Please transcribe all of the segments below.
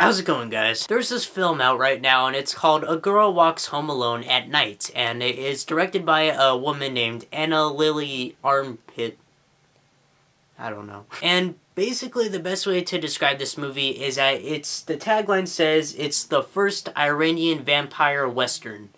How's it going guys? There's this film out right now and it's called A Girl Walks Home Alone at Night and it is directed by a woman named Ana Lily Armpit. I don't know. And basically the best way to describe this movie is that it's, the tagline says it's the first Iranian vampire western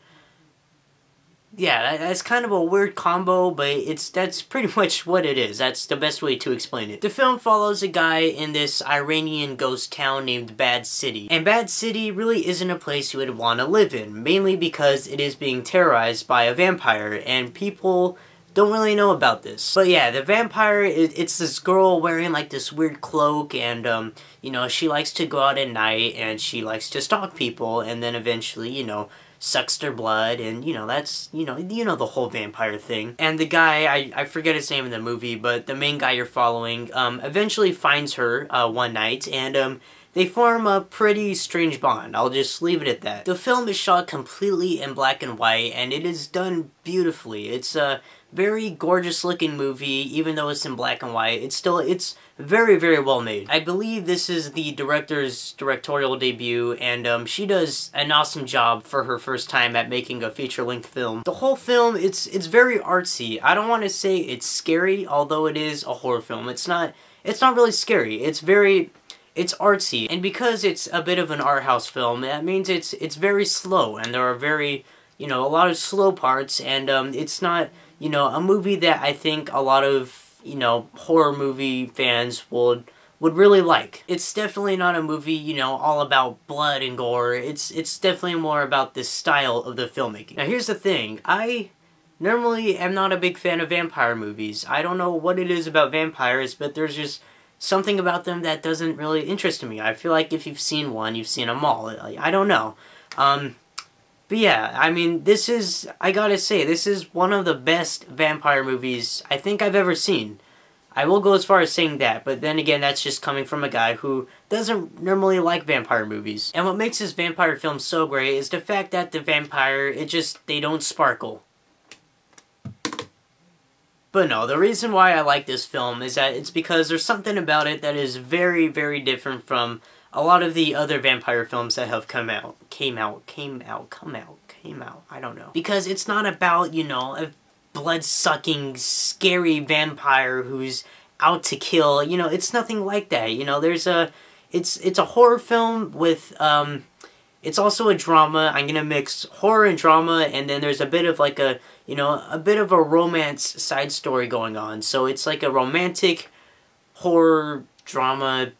yeah, that's kind of a weird combo, but it's that's pretty much what it is. That's the best way to explain it. The film follows a guy in this Iranian ghost town named Bad City. And Bad City really isn't a place you would want to live in, mainly because it is being terrorized by a vampire, and people don't really know about this. But yeah, the vampire, it, it's this girl wearing like this weird cloak and, um, you know, she likes to go out at night and she likes to stalk people and then eventually, you know, sucks their blood, and you know that's you know you know the whole vampire thing. And the guy I I forget his name in the movie, but the main guy you're following um eventually finds her uh, one night, and um they form a pretty strange bond. I'll just leave it at that. The film is shot completely in black and white, and it is done beautifully. It's a very gorgeous looking movie, even though it's in black and white. It's still, it's very, very well made. I believe this is the director's directorial debut, and um, she does an awesome job for her first time at making a feature-length film. The whole film, it's it's very artsy. I don't want to say it's scary, although it is a horror film. It's not, it's not really scary. It's very, it's artsy, and because it's a bit of an art house film, that means it's it's very slow, and there are very, you know, a lot of slow parts, and um, it's not, you know, a movie that I think a lot of you know, horror movie fans would would really like. It's definitely not a movie, you know, all about blood and gore. It's it's definitely more about the style of the filmmaking. Now here's the thing, I normally am not a big fan of vampire movies. I don't know what it is about vampires, but there's just something about them that doesn't really interest me. I feel like if you've seen one, you've seen them all. I don't know. Um, but yeah, I mean, this is, I gotta say, this is one of the best vampire movies I think I've ever seen. I will go as far as saying that, but then again, that's just coming from a guy who doesn't normally like vampire movies. And what makes this vampire film so great is the fact that the vampire, it just, they don't sparkle. But no, the reason why I like this film is that it's because there's something about it that is very, very different from a lot of the other vampire films that have come out, came out, came out, come out, came out, I don't know. Because it's not about, you know, a blood-sucking, scary vampire who's out to kill, you know, it's nothing like that, you know, there's a, it's, it's a horror film with, um, it's also a drama, I'm gonna mix horror and drama, and then there's a bit of like a, you know, a bit of a romance side story going on, so it's like a romantic horror drama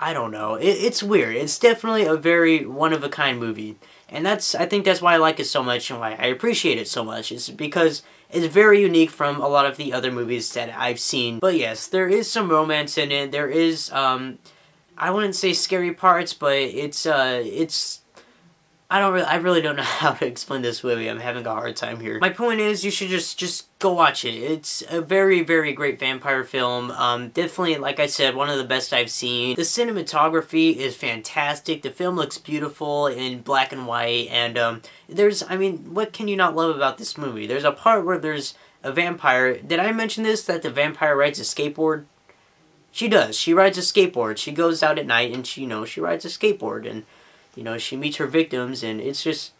I don't know. It, it's weird. It's definitely a very one-of-a-kind movie. And that's, I think that's why I like it so much and why I appreciate it so much. Is because it's very unique from a lot of the other movies that I've seen. But yes, there is some romance in it. There is, um, I wouldn't say scary parts, but it's, uh, it's I don't really, I really don't know how to explain this movie. I'm having a hard time here. My point is, you should just, just go watch it. It's a very, very great vampire film. Um, definitely, like I said, one of the best I've seen. The cinematography is fantastic. The film looks beautiful in black and white. And, um, there's, I mean, what can you not love about this movie? There's a part where there's a vampire. Did I mention this, that the vampire rides a skateboard? She does. She rides a skateboard. She goes out at night and she, you know, she rides a skateboard. And, you know, she meets her victims, and it's just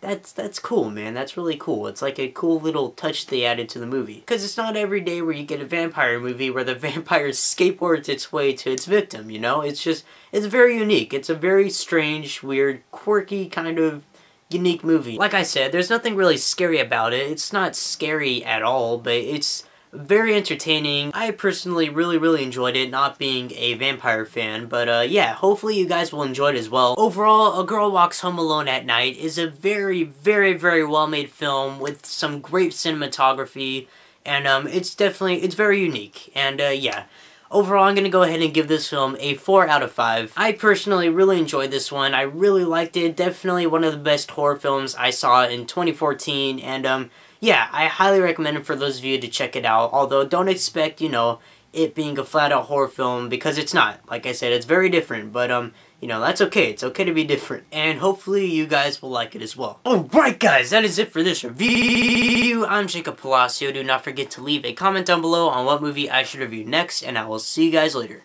that's that's cool, man. That's really cool. It's like a cool little touch they added to the movie. Because it's not every day where you get a vampire movie where the vampire skateboards its way to its victim, you know? It's just, it's very unique. It's a very strange, weird, quirky kind of unique movie. Like I said, there's nothing really scary about it. It's not scary at all, but it's very entertaining. I personally really, really enjoyed it, not being a vampire fan, but uh, yeah, hopefully you guys will enjoy it as well. Overall, A Girl Walks Home Alone at Night is a very, very, very well-made film with some great cinematography, and um, it's definitely, it's very unique, and uh, yeah. Overall, I'm going to go ahead and give this film a 4 out of 5. I personally really enjoyed this one. I really liked it. Definitely one of the best horror films I saw in 2014, and um, yeah, I highly recommend it for those of you to check it out. Although, don't expect, you know, it being a flat-out horror film, because it's not. Like I said, it's very different, but, um, you know, that's okay. It's okay to be different. And hopefully you guys will like it as well. Alright guys, that is it for this review. I'm Jacob Palacio. Do not forget to leave a comment down below on what movie I should review next, and I will see you guys later.